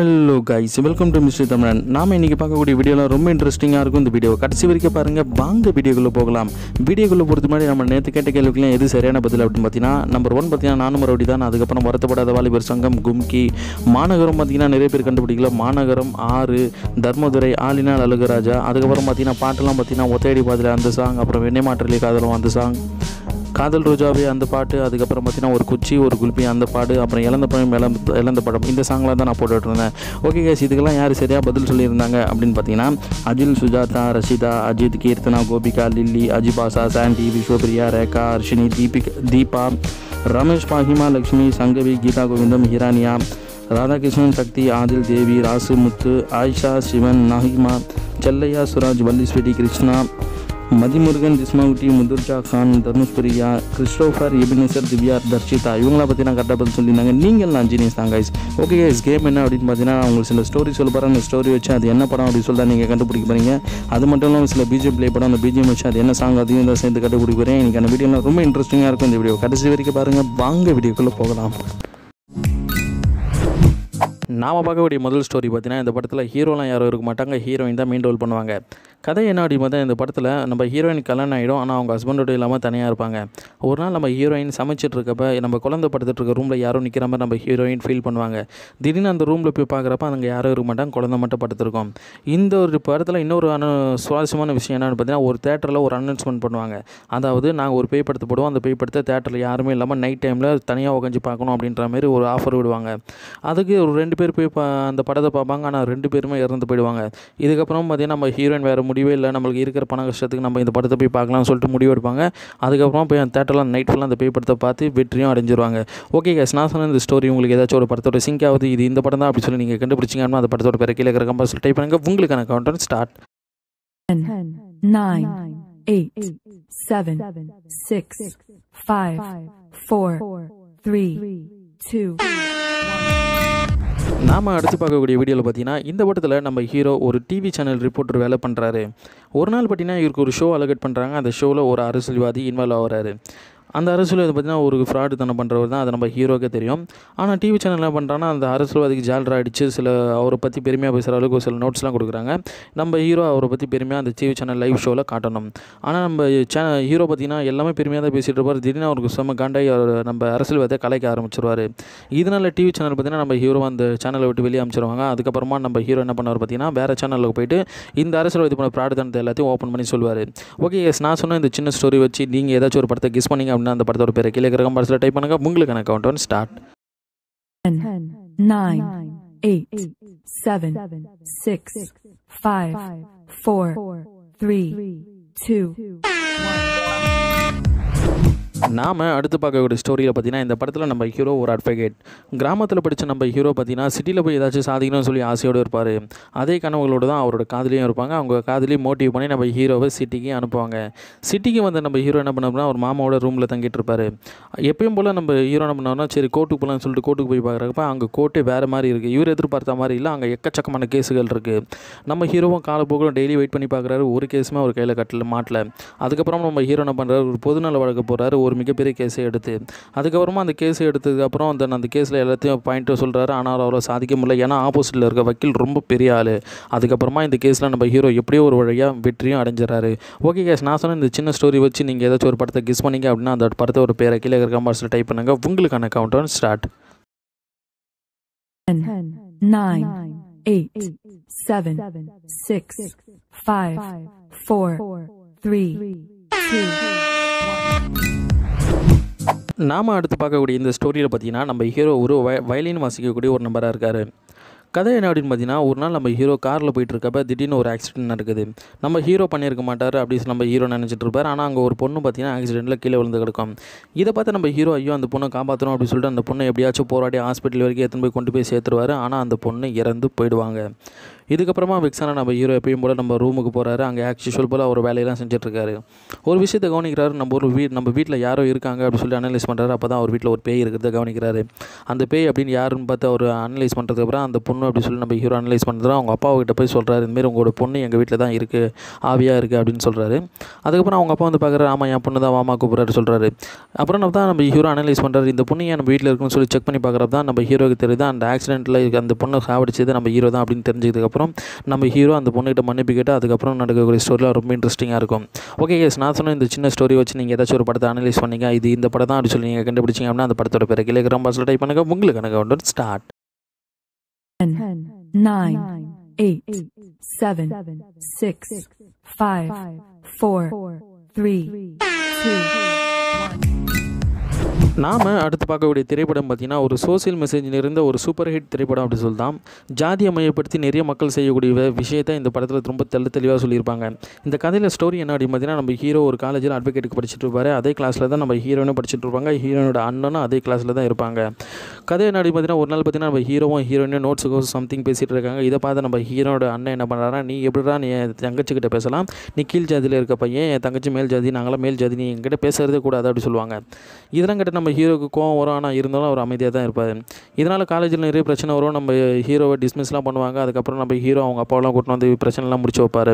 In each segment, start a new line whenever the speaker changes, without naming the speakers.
Hello guys welcome to mister Tamizhan நாம இன்றைக்கி பார்க்கக்கூடிய வீடியோலாம் ரொம்ப இன்ட்ரெஸ்டிங்காக இருக்கும். இந்த வீடியோ கடைசி வரைக்கும் பாருங்கள் வாங்க வீடியோக்குள்ளே போகலாம். வீடியோக்குள்ளே பொறுத்த மாதிரி நம்ம நேற்று கேட்ட கேள்விக்குலாம் எது சரியான பதில் அப்படின்னு பார்த்தீங்கன்னா நம்பர் ஒன் பார்த்தீங்கன்னா நானும் மறுபடி தான். அதுக்கப்புறம் வருத்தப்படாத வாலிபர் சங்கம் கும்கி. மாநகரம் பார்த்தீங்கன்னா நிறைய பேர் கண்டுபிடிக்கல. மாநகரம் ஆறு தர்மதுரை ஆலினால் அழகுராஜா. அதுக்கப்புறம் பார்த்தீங்கன்னா பாட்டெல்லாம் பார்த்தீங்கன்னா ஒத்தையடி பாதில் அந்த சாங் அப்புறம் வெண்ணை மாற்றலி காதலும் அந்த சாங் காதல் ரோஜாவே அந்த பாட்டு அதுக்கப்புறம் பார்த்தீங்கன்னா ஒரு குச்சி ஒரு குல்பி அந்த பாட்டு அப்புறம் இழந்த பழம் இழந்த இழந்த படம் இந்த சாங்லாம் தான் நான் போட்டுட்டு இருந்தேன். ஓகே கேஸ் இதுக்கெல்லாம் யார் சரியாக பதில் சொல்லியிருந்தாங்க அப்படின்னு பார்த்தீங்கன்னா Ajil Sujatha Rashida Ajith Keerthana Gopika Lily Ajibasa Sandy Vishwapriya Rekha Arshini Deepik Deepa Ramesh Fahima Lakshmi Sangavi Geetha Govindam Hirania Radhakrishnan Sakthi Adil Devi Rasu Muthu Ayesha Sivan Nahima Chellaiah Suraj Valliswetty Krishna Mathimurugan Jismavutty Muthurja Khan Dhanush Christopher Ebenezer Divya Darshitha இவங்கள பற்றி நான் கரெக்டாக பதில் சொல்லியிருந்தாங்க. நீங்கள் நான் genius தான் guys okay guys game என்ன அப்படின்னு பார்த்தீங்கன்னா அவங்களுக்கு சில ஸ்டோரி சொல்ல போகிறேன் அந்த ஸ்டோரி வச்சு அது என்ன படம் அப்படின்னு சொல்லி நீங்கள் கண்டுபிடிக்க போகிறீங்க அது மட்டும் இல்லாமல் சில பிஜிஎம் ப்ளே படம் அந்த பிஜிஎம் வச்சு அது என்ன சாங் அதையும் தான் சேர்ந்து கண்டுபிடிக்க போகிறேன் எனக்கு அந்த வீடியோலாம் ரொம்ப இன்ட்ரெஸ்டிங்காக இருக்கும். இந்த வீடியோ கடைசி வரைக்கும் பாருங்கள் வாங்க வீடியோக்குள்ளே போகலாம். நாம் பார்க்கக்கூடிய முதல் ஸ்டோரி பார்த்தீங்கன்னா இந்த படத்தில் ஹீரோலாம் யாரும் இருக்க மாட்டாங்க. ஹீரோயின் தான் மெயின் ரோல் பண்ணுவாங்க. கதை என்ன அப்படின்னு பார்த்தா இந்த படத்தில் நம்ம ஹீரோயின் கல்யாணம் ஆகிடும் ஆனால் அவங்க ஹஸ்பண்டோட இல்லாமல் தனியாக இருப்பாங்க. ஒரு நாள் நம்ம ஹீரோயின் சமைச்சிட்டு இருக்கப்ப நம்ம குழந்தை படுத்துட்டு இருக்க ரூமில் யாரும் நிற்கிற மாதிரி நம்ம ஹீரோயின் ஃபீல் பண்ணுவாங்க. திடீர்னு அந்த ரூமில் போய் பார்க்குறப்ப அங்கே யாரும் இருக்க மாட்டாங்க. குழந்தை மட்டும் படுத்துருக்கோம். இந்த ஒரு படத்தில் இன்னொரு அனு சுவாரஸ்யமான விஷயம் என்னென்னு பார்த்தீங்கன்னா ஒரு தேட்டரில் ஒரு அனௌன்ஸ்மெண்ட் பண்ணுவாங்க. அதாவது நாங்கள் ஒரு பேய் படத்தை போடுவோம். அந்த பேய் படத்தை தேட்டரில் யாருமே இல்லாமல் நைட் டைமில் தனியாக உட்காந்து பார்க்கணும் அப்படின்ற மாதிரி ஒரு ஆஃபர் விடுவாங்க. அதுக்கு ஒரு ரெண்டு பேர் போய் பா அந்த படத்தை பார்ப்பாங்க. ஆனால் ரெண்டு பேருமே இறந்து போயிடுவாங்க. இதுக்கப்புறம் பார்த்தீங்கன்னா நம்ம ஹீரோயின் வேறு முடிவே இல்லை. நம்மளுக்கு இருக்கிற பண கஷ்டத்துக்கு நம்ம இந்த படத்தை போய் பார்க்கலாம்னு சொல்லிட்டு முடிவு எடுப்பாங்க. அதுக்கப்புறம் போய் அந்த தேட்டரில் நைட் ஃபுல்லாக அந்த பேய் படத்தை பார்த்து வெற்றியும் அடைஞ்சிருவாங்க. ஓகே கேஸ் நான் சொன்ன இந்த ஸ்டோரி உங்களுக்கு ஏதாச்சும் ஒரு படத்தோட சிங்க் ஆகுது. இது இந்த படம் தான் அப்படி சொல்லி நீங்கள் கண்டுபிடிச்சிங்கன்னா அந்த படத்தோட பேர கீழே இருக்கிற கம்பல்சரி டைப் பண்ணுங்கள் உங்களுக்கான counter start
Ten, nine, eight, two.
நாம் அடுத்து பார்க்கக்கூடிய வீடியோவில் பார்த்தீங்கன்னா இந்த படத்தில் நம்ம ஹீரோ ஒரு டிவி சேனல் ரிப்போர்ட்டர் வேலை பண்ணுறாரு ஒரு நாள் பார்த்தீங்கன்னா இவருக்கு ஒரு ஷோ அலகட் பண்ணுறாங்க அந்த ஷோவில் ஒரு அரசியல்வாதி இன்வால்வ் ஆகிறாரு. அந்த அரசியல்வாதி பார்த்தீங்கன்னா ஒரு ஃப்ராடு தனம் பண்ணுறவர் தான் அது நம்ம ஹீரோக்கே தெரியும். ஆனால் டிவி சேனல் என்ன பண்ணுறான்னா அந்த அரசியல்வாதிக்கு ஜால்ரா அடித்து சில அவரை பற்றி பெருமையாக பேசுகிற அளவுக்கு சில நோட்ஸ்லாம் கொடுக்குறாங்க. நம்ம ஹீரோ அவரை பற்றி பெருமையாக அந்த டிவி சேனல் லைவ் ஷோவில் காட்டணும். ஆனால் நம்ம சேனல் ஹீரோ பார்த்திங்கன்னா எல்லாமே பெருமையாக தான் பேசிகிட்டு இருப்பார். திடீர்னு அவருக்கு செம்ம காண்டாகி அவர் நம்ம அரசியல்வாதியை கலைக்க ஆரம்பிச்சிருவார். இதனால் டிவி சேனல் பார்த்தீங்கன்னா நம்ம ஹீரோ அந்த சேனலை விட்டு வெளியே அமைச்சிருவாங்க. அதுக்கப்புறமா நம்ம ஹீரோ என்ன பண்ணுவார் பார்த்தீங்கன்னா வேறு சேனலுக்கு போயிட்டு இந்த அரசியல்வாதி பண்ண பிரார்த்தனத்தை எல்லாத்தையும் ஓப்பன் பண்ணி சொல்லுவார் ஓகே எஸ் நான் சொன்ன இந்த சின்ன ஸ்டோரி வச்சு நீங்கள் ஏதாச்சும் ஒரு படத்தை கிஸ் பண்ணிங்க அப்படின்னா அந்த படத்தோட பேரை கீழே இருக்கிற கம்பார்ஸில் டைப் பண்ணுங்க உங்களுக்கான count one start
nine eight seven six five four three two.
நாம் அடுத்து பார்க்கக்கூடிய ஸ்டோரியில் பார்த்தீங்கன்னா இந்த படத்தில் நம்ம ஹீரோ ஒரு அட்வொகேட் கிராமத்தில் படித்த நம்ம ஹீரோ பார்த்தீங்கன்னா சிட்டியில் போய் ஏதாச்சும் சாதிக்கணும்னு சொல்லி ஆசையோடு இருப்பார். அதே கனவுகளோடு தான் அவரோட காதலியும் இருப்பாங்க. அவங்க காதலியும் மோட்டிவ் பண்ணி நம்ம ஹீரோவை சிட்டிக்கு அனுப்புவாங்க. சிட்டிக்கு வந்து நம்ம ஹீரோ என்ன பண்ணோம்னா அவர் மாமாவோட ரூமில் தங்கிட்டு இருப்பார். எப்பயும் போல் நம்ம ஹீரோ என்ன பண்ணோம்னா சரி கோர்ட்டுக்கு போகலான்னு சொல்லிட்டு கோர்ட்டுக்கு போய் பார்க்குறப்ப அங்கே கோர்ட்டே வேறு மாதிரி இருக்குது இவர் எதிர்பார்த்த மாதிரி இல்லை அங்கே எக்கச்சக்கமான கேஸுகள் இருக்குது நம்ம ஹீரோவும் காலப்போக்கில் டெய்லி வெயிட் பண்ணி பார்க்குறாரு. ஒரு கேஸுமே அவர் கையில் கட்டல மாட்டல. அதுக்கப்புறம் நம்ம ஹீரோ என்ன பண்ணுறாரு ஒரு பொதுநல வழக்கு போகிறாரு ஒரு மிகப்பெரிய கேஸை எடுத்து அதுக்கப்புறமா அந்த கேஸை எடுத்ததுக்கப்புறம் அந்த அந்த கேஸில் எல்லாத்தையும் பாயிண்ட்டு சொல்கிறாரு ஆனால் அவரை சாதிக்க முடியல. ஏன்னா ஆப்போசிட்டில் இருக்க வக்கீல் ரொம்ப பெரிய ஆள். அதுக்கப்புறமா இந்த கேஸில் நம்ம ஹீரோ எப்படியோ ஒரு வழியாக வெற்றியும் அடைஞ்சிடறாரு. ஓகே கேஸ் நான் சொன்ன இந்த சின்ன ஸ்டோரி வச்சு நீங்கள் ஏதாச்சும் ஒரு படத்தை கிஸ் பண்ணீங்க அப்படின்னா அந்த படத்தை ஒரு பேரை கீழே இருக்கிற கம்பார்ஸில் டைப் பண்ணுங்க. உங்களுக்கான count start
nine, eight, seven, six, five, four, three, two.
நாம் அடுத்து பார்க்கக்கூடிய இந்த ஸ்டோரியில் பார்த்தீங்கன்னா நம்ம ஹீரோ ஒரு வய வயலின் வாசிக்கக்கூடிய ஒரு நம்பராக இருக்கார். கதை என்ன அப்படின்னு பார்த்தீங்கன்னா ஒரு நாள் நம்ம ஹீரோ காரில் போயிட்டு இருக்கப்ப திடீர்னு ஒரு ஆக்சிடென்ட் நடக்குது. நம்ம ஹீரோ பண்ணியிருக்க மாட்டார் அப்படின்னு நம்ம ஹீரோ நினச்சிட்டு இருப்பார். ஆனால் அங்கே ஒரு பொண்ணு பார்த்தீங்கன்னா ஆக்சிடென்ட்டில் கீழே விழுந்து கிடக்கும். இதை பார்த்து நம்ம ஹீரோ ஐயோ அந்த பொண்ணை காப்பாற்றணும் அப்படின்னு சொல்லிட்டு அந்த பொண்ணை எப்படியாச்சும் போராடி ஹாஸ்பிட்டல் வரைக்கும் எடுத்துன்னு போய் கொண்டு போய் சேர்த்துருவார். ஆனால் அந்த பொண்ணு இறந்து போயிடுவாங்க. இதுக்கப்புறமா விக்ஸான நம்ம ஹீரோ எப்பயும் போல் நம்ம ரூமுக்கு போகிறாரு அங்கே ஆக்சுவல் போல் அவர் வேலையெல்லாம் செஞ்சுட்ருக்காரு. ஒரு விஷயத்தை கவனிக்கிறாரு. நம்ம ஒரு வீ நம்ம வீட்டில் யாரோ இருக்காங்க அப்படின்னு சொல்லி அனலைஸ் பண்ணுறாரு அப்போ தான் அவர் வீட்டில் ஒரு பேய் இருக்கிறத கவனிக்கிறாரு. அந்த பேய் அப்படின்னு யாருன்னு பார்த்து அவர் அனலைஸ் பண்ணுறதுக்கு அப்புறம் அந்த பொண்ணு அப்படின்னு சொல்லி நம்ம ஹீரோ அனலைஸ் பண்ணுறது அவங்க அப்பாவுக்கிட்ட போய் சொல்கிறாரு இந்தமாரி உங்களோட பொண்ணு எங்கள் வீட்டில் தான் இருக்குது ஆவியாக இருக்குது அப்படின்னு சொல்கிறாரு அதுக்கப்புறம் அவங்க அப்பா வந்து பார்க்குறாரு ஆமாம் என் பொண்ணு தான் வாமா கூப்பிட்றாரு சொல்கிறாரு அப்புறம் நம்ம தான் நம்ம ஹீரோ அனலைஸ் பண்ணுறாரு இந்த பொண்ணு ஏன் நம்ம வீட்டில் இருக்குன்னு சொல்லி செக் பண்ணி பார்க்குறப்ப தான் நம்ம ஹீரோக்கு தெரியுது. அந்த ஆக்சிடென்ட்டில் அந்த பொண்ணை சாவடிச்சது நம்ம ஹீரோ தான் அப்படின்னு தெரிஞ்சதுக்கப்புறம் நம்ம ஹீரோ அந்த பொண்ணுகிட்ட மன்னிப்பு கேட்டு அதுக்கப்புறம் நடக்கக்கூடிய ஸ்டோரியில் ரொம்ப இன்ட்ரெஸ்டிங்காக இருக்கும். ஓகே கேஸ் நான் சொன்ன இந்த சின்ன ஸ்டோரி வச்சு நீங்கள் ஏதாச்சும் ஒரு படத்தை அனலைஸ் பண்ணீங்க இது இந்த படம் தான் அப்படி சொல்லி நீங்கள் கண்டுபிடிச்சிங்க அப்படின்னா அந்த படத்தோட பேர் கிளை கிராம்பாஸில் டைப் பண்ணுங்க. உங்களுக்கு எனக்கு ஒன்று start
Ten, nine, eight, seven, six, five, four, three, two,
நாம் அடுத்து பார்க்கக்கூடிய திரைப்படம் பார்த்திங்கன்னா ஒரு சோசியல் மெசேஜ் நிறைந்த ஒரு சூப்பர் ஹிட் திரைப்படம் அப்படி சொல்லலாம். ஜாதியை மையப்படுத்தி நிறைய மக்கள் செய்யக்கூடிய விஷயத்தை இந்த படத்தில் ரொம்ப தெள்ள தெளிவாக சொல்லியிருப்பாங்க. இந்த கதையில் ஸ்டோரி என்ன அப்படின்னு பார்த்தீங்கன்னா நம்ம ஹீரோ ஒரு காலேஜில் அட்வொகேட்டுக்கு படிச்சுட்டு இருப்பார். அதே கிளாஸில் தான் நம்ம ஹீரோனும் படிச்சுட்டு இருப்பாங்க. ஹீரோனோட அண்ணனும் அதே கிளாஸில் தான் இருப்பாங்க. கதை என்ன அப்படின்னு பார்த்தீங்கன்னா ஒரு நாள் பார்த்தீங்கன்னா நம்ம ஹீரோவும் ஹீரோயினும் நோட்ஸுக்கோ சம்திங் பேசிகிட்டு இருக்காங்க. இதை பார்த்து நம்ம ஹீரோனோட அண்ணன் என்ன பண்ணுறாரா நீ எப்படிடா நீ என் தங்கச்சிக்கிட்ட பேசலாம்? நீ கீழ் ஜாதியில் இருக்க பையன் என் தங்கச்சி மேல் ஜாதி நாங்களாம் மேல் ஜாதி நீ என்கிட்ட பேசுறதே கூடாது அப்படி சொல்லுவாங்க. இதெல்லாம் கிட்ட நம்ம ஹீரோக்கு கோவம் வரும் ஆனால் இருந்தாலும் அவர் அமைதியாக தான் இருப்பார். இதனால் காலேஜில் நிறைய பிரச்சனை வரும். நம்ம ஹீரோவை டிஸ்மிஸ்லாம் பண்ணுவாங்க. அதுக்கப்புறம் நம்ம ஹீரோ அவங்க அப்பாவெல்லாம் கூட்டிட்டு வந்து பிரச்சனைலாம் முடிச்சு வைப்பார்.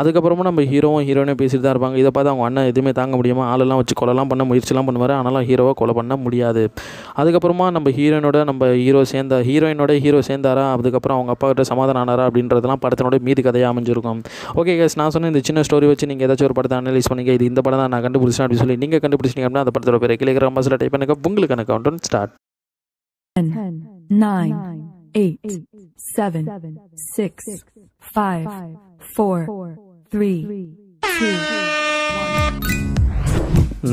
அதுக்கப்புறமா நம்ம ஹீரோவும் ஹீரோயினும் பேசிட்டு தான் இருப்பாங்க. இதை பார்த்து அவங்க அண்ணன் எதுவுமே தாங்க முடியாமல் ஆளெல்லாம் வச்சு கொலைலாம் பண்ண முயற்சிலாம் பண்ணுவார். ஆனாலும் ஹீரோவை கொலை பண்ண முடியாது. அதுக்கப்புறமா நம்ம ஹீரோயினோட நம்ம ஹீரோ சேர்ந்த ஹீரோயினோட ஹீரோ சேர்ந்தாரா? அதுக்கப்புறம் அவங்க அப்பா கிட்ட சமாதானம் ஆனாரா? அப்படின்றதெல்லாம் படத்தினோட மீதி கதையாக அமைஞ்சிருக்கும். ஓகே கேஸ் நான் சொன்ன இந்த சின்ன ஸ்டோரி வச்சு நீங்கள் ஏதாச்சும் ஒரு படத்தை அனலைஸ் பண்ணீங்க இது இந்த படம் தான் நான் கண்டுபிடிச்சேன் அப்படின்னு சொல்லி நீங்கள் கண்டுபிடிச்சிங்க அப்படின்னா அந்த படத்தோட பேர் கிளிக்கிற மாசில் டைப் பண்ணுங்க. உங்களுக்கு எனக்கு account start
eight, seven, six, five, four, three, two,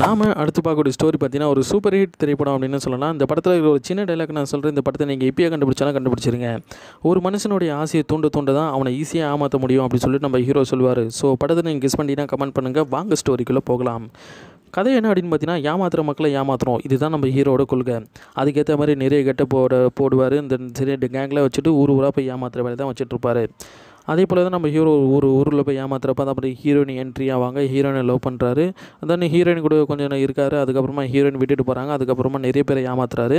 நாம அடுத்து பார்க்கக்கூடிய ஸ்டோரி பார்த்தீங்கன்னா ஒரு சூப்பர் ஹிட் திரைப்படம் அப்படின்னு சொல்லலாம். இந்த படத்தில் ஒரு சின்ன டைலாக் நான் சொல்கிறேன் இந்த படத்தை நீங்கள் இப்பயே கண்டுபிடிச்சாலும் கண்டுபிடிச்சிருங்க. ஒரு மனுஷனுடைய ஆசையை தூண்ட தூண்ட தான் அவனை ஈஸியாக ஏமாற்ற முடியும் அப்படின்னு சொல்லிட்டு நம்ம ஹீரோ சொல்லுவார். ஸோ படத்தை நீங்கள் கெஸ் பண்ணிட்டீங்கன்னா கமெண்ட் பண்ணுங்கள் வாங்க ஸ்டோரிக்குள்ளே போகலாம். கதை என்ன அப்படின்னு பார்த்தீங்கன்னா ஏமாத்துற மக்களை ஏமாத்துறோம். இதுதான் நம்ம ஹீரோட கொள்கை. அதுக்கேற்ற மாதிரி நிறைய கெட்ட போட போடுவார். இந்த சரி கேங்கில் வச்சுட்டு ஊர் ஊராக போய் ஏமாத்துற வேலை தான் வச்சுட்டு இருப்பார். அதே போல் தான் நம்ம ஹீரோ ஒரு ஊரில் போய் ஏமாத்துறப்ப தான் அப்புறம் ஹீரோயின் என்ட்ரி ஆவாங்க ஹீரோயினை லவ் பண்ணுறாரு தென் ஹீரோயின் கூட கொஞ்சம் நேரம் இருக்காரு அதுக்கப்புறமா ஹீரோயின் விட்டுட்டு போகிறாங்க அதுக்கப்புறமா நிறைய பேரை ஏமாத்துறாரு.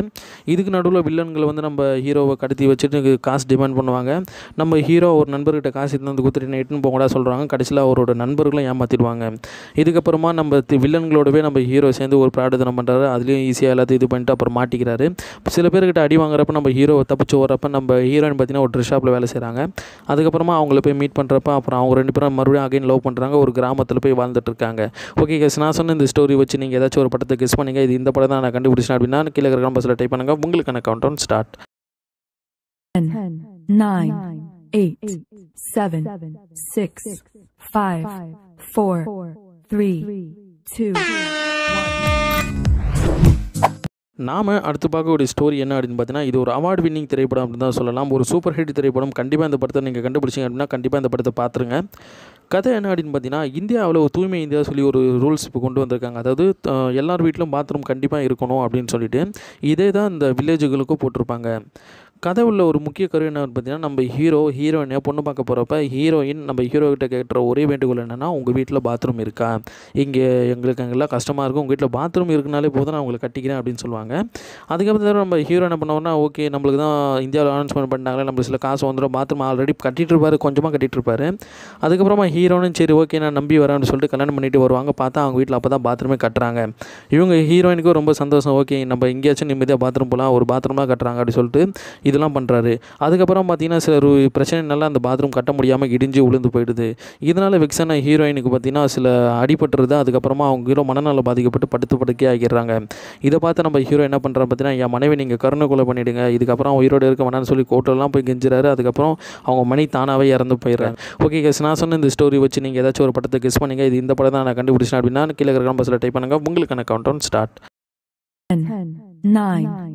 இதுக்கு நடுவில் வில்லன்கள் வந்து நம்ம ஹீரோவை கடத்தி வச்சுட்டு காசு டிமாண்ட் பண்ணுவாங்க. நம்ம ஹீரோ ஒரு நண்பர்கிட்ட காசு எடுத்து வந்து கொடுத்துட்டு எட்டுன்னு போகக்கூடாது சொல்கிறாங்க கடைசியில் அவரோட நண்பர்களும் ஏமாற்றிடுவாங்க இதுக்கப்புறமா நம்ம தி- வில்லன்களோடவே நம்ம ஹீரோ சேர்ந்து ஒரு பிராடத்தனம் பண்ணுறாரு அதுலேயும் ஈஸியாக எல்லாத்தையும் இது பண்ணிட்டு அப்புறம் மாட்டிக்கிறாரு. சில பேர்கிட்ட அடி வாங்குறப்ப நம்ம ஹீரோ தப்பிச்சு ஓடுறப்ப நம்ம ஹீரோயின் பார்த்தீங்கன்னா ஒரு ட்ரெஸ் ஷாப்பில் வேலை செய்கிறாங்க அதுக்கப்புறமா அவங்கள போய் மீட் பண்ணுறப்ப அப்புறம் அவங்க ரெண்டு பேரும் மறுபடியும் அகைன் லவ் பண்ணுறாங்க ஒரு கிராமத்தில் போய் வாழ்ந்துட்டுருக்காங்க. ஓகே கேஸ் நான் சொன்ன இந்த ஸ்டோரி வச்சு நீங்கள் ஏதாச்சும் ஒரு படத்தை கெஸ் பண்ணீங்க. இது இந்த படம் தான் நான் கண்டுபிடிச்சேன் அப்படின்னா கீழே இருக்கிற பஸ்ஸில் டைப் பண்ணுங்கள் உங்களுக்கான count start
ten, nine, eight, seven, six, five, four, three, two,
நாம் அடுத்து பார்க்கக்கூடிய ஸ்டோரி என்ன அப்படின்னு பார்த்தீங்கன்னா இது ஒரு அவார்டு வின்னிங் திரைப்படம் அப்படின்னு தான் சொல்லலாம். ஒரு சூப்பர் ஹிட் திரைப்படம். கண்டிப்பாக இந்த படத்தை நீங்கள் கண்டுபிடிச்சிங்க அப்படின்னா கண்டிப்பாக இந்த படத்தை பார்த்துருங்க. கதை என்ன அப்படின்னு பார்த்தீங்கன்னா இந்தியாவில் ஒரு தூய்மை இந்தியா சொல்லி ஒரு ரூல்ஸ் இப்போ கொண்டு வந்திருக்காங்க. அதாவது எல்லார் வீட்டிலும் பாத்ரூம் கண்டிப்பாக இருக்கணும் அப்படின்னு சொல்லிட்டு இதே தான் இந்த வில்லேஜுகளுக்கும் போட்டிருப்பாங்க. கதை உள்ள ஒரு முக்கிய கரு என்ன பார்த்தீங்கன்னா நம்ம ஹீரோ ஹீரோயினை பொண்ணு பார்க்க போகிறப்ப ஹீரோயின் நம்ம ஹீரோ கிட்ட கேட்குற ஒரே வேண்டுகோள் என்னென்னா உங்கள் வீட்டில் பாத்ரூம் இருக்கா? இங்கே எங்களுக்கு அங்கெல்லாம் கஷ்டமாக இருக்கும். உங்கள் வீட்டில் பாத்ரூம் இருக்குனாலே போதும் நான் உங்களை கட்டிக்கிறேன் அப்படின்னு சொல்லுவாங்க. அதுக்கப்புறம் நம்ம ஹீரோ என்ன பண்ணுவோம்னா ஓகே நம்மளுக்கு தான் இந்தியாவில் அனௌன்ஸ்மெண்ட் பண்ணாங்களே நம்மளுக்கு சில காசு வந்துடும் பாத்ரூம் ஆல்ரெடி கட்டிகிட்டு இருப்பார் கொஞ்சமாக கட்டிகிட்டு இருப்பார். அதுக்கப்புறமா ஹீரோனும் சரி ஓகே நான் நம்பி வரேன்னு சொல்லிட்டு கல்யாணம் பண்ணிட்டு வருவாங்க. பார்த்தா அவங்க வீட்டில் அப்போ தான் பாத்ரூமே கட்டுறாங்க. இவங்க ஹீரோயினுக்கும் ரொம்ப சந்தோஷம். ஓகே நம்ம எங்கேயாச்சும் நிம்மதியாக பாத்ரூம் போகலாம் ஒரு பாத்ரூமாக கட்டுறாங்க அப்படின்னு சொல்லிட்டு இதெல்லாம் பண்ணுறாரு அதுக்கப்புறம் பார்த்தீங்கன்னா சில பிரச்சனைனால அந்த பாத்ரூம் கட்ட முடியாமல் இடிஞ்சு விழுந்து போயிடுது. இதனால் வெக்ஸான ஹீரோயினுக்கு பார்த்தீங்கன்னா சில அடிபட்டுருது அதுக்கப்புறமா அவங்க ஹீரோ மனநல பாதிக்கப்பட்டு படுத்து படுக்கே ஆகிடுறாங்க. இதை பார்த்து நம்ம ஹீரோ என்ன பண்ணுறாரு பார்த்தீங்கன்னா என் மனைவி நீங்கள் கருணை கொலை பண்ணிவிடுங்க இதுக்கப்புறம் அவன் உயிரோடு இருக்க வேணாம்னு சொல்லி கோர்ட்டெல்லாம் போய் கெஞ்சுறாரு. அதுக்கப்புறம் அவங்க மணி தானாகவே இறந்து போயிடுறாங்க. ஓகே கேஸ் நான் சொன்ன இந்த ஸ்டோரி வச்சு நீங்கள் ஏதாச்சும் ஒரு படத்தை கெஸ் பண்ணீங்க. இது இந்த படம் தான் நான் கண்டுபிடிச்சேன் அப்படின்னா கீழே இருக்கிற பஸ்ஸில் டைப் பண்ணுங்கள் உங்களுக்கான count start
ten, nine,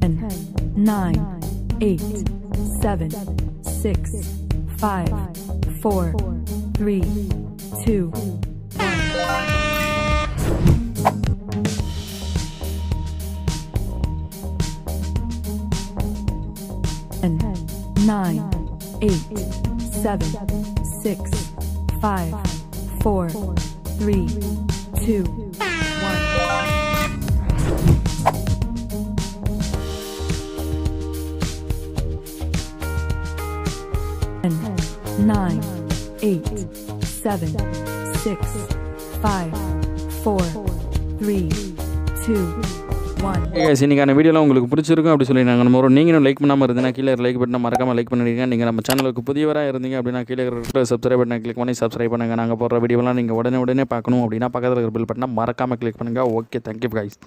10, 9, 8, 7, 6, 5, 4, 3, 2, nine, eight, seven, six, five, four, three, two. Nine, eight, seven, six, five, four, three, two,
guys இன்றைக்கான வீடியோலாம் உங்களுக்கு பிடிச்சிருக்கும் அப்படி சொல்லி நாங்கள் நம்ம ஒரு நீங்களும் லைக் பண்ணாமல் இருந்தீங்கன்னா கீழே லைக் பண்ண மறக்காமல் லைக் பண்ணிடுங்க. நீங்கள் நம்ம சேனலுக்கு புதியவராக இருந்தீங்க அப்படின்னா கீழே இருக்கிற சப்ஸ்கிரைப் பட்டனை கிளிக் பண்ணி சப்ஸ்கிரைப் பண்ணுங்கள் நாங்கள் போடுற வீடியோலாம் நீங்கள் உடனே உடனே பார்க்கணும் அப்படின்னா பக்கத்தில் இருக்கிற பில் பட்டனை மறக்காமல் கிளிக் பண்ணுங்கள் ஓகே தேங்க்யூ கைஸ்